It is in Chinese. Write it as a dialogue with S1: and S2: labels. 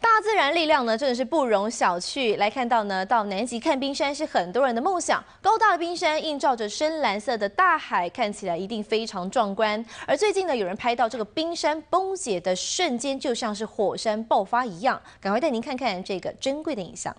S1: 大自然力量呢真的是不容小觑。来看到呢到南极看冰山是很多人的梦想高大的冰山映照着深蓝色的大海看起来一定非常壮观。而最近呢有人拍到这个冰山崩解的瞬间就像是火山爆发一样。赶快带您看看这个珍贵的影像。